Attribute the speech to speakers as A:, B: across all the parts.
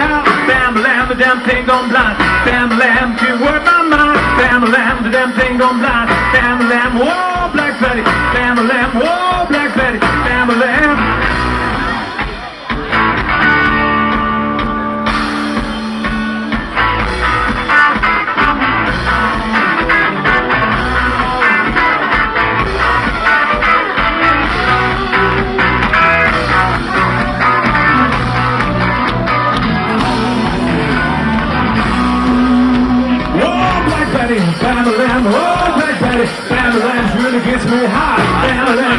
A: shout. Bam lamb, the damn thing gone blind. Bam lamb, can work my mind. Bam lamb, the damn thing gone blind. Bam lamb, whoa, Black Betty. Bam lamb, whoa, Black Betty. Bam lamb. Bama Lamb, whoa, Black Betty, oh, Bama Lamb really gets me high. Bama Lamb,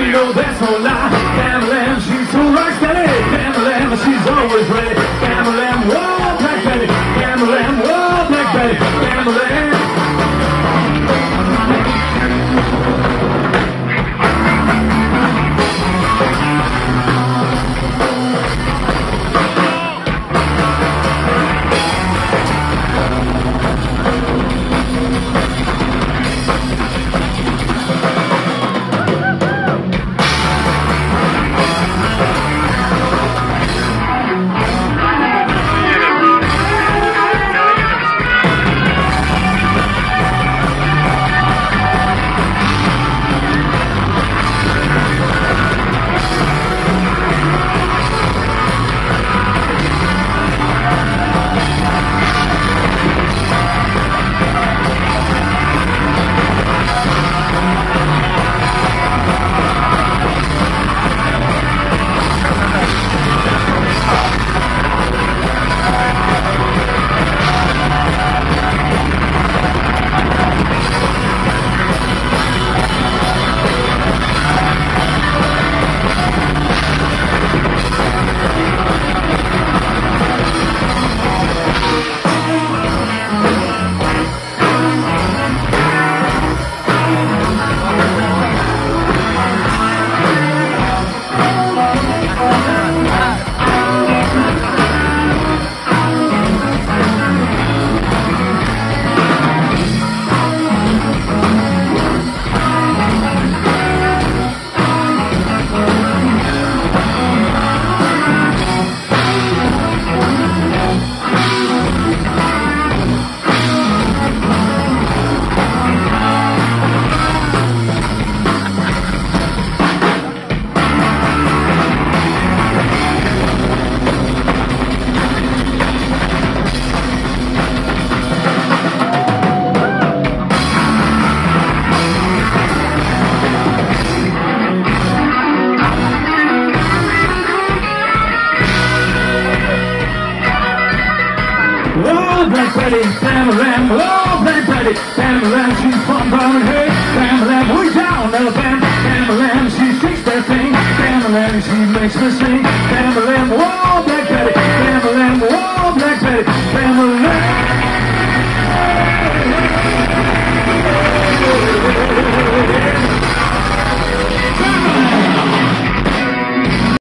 A: Whoa, Black Betty, Bama Lamb, whoa, Black Betty, Bama Lamb, she's from Birmingham. Bama Lamb, we down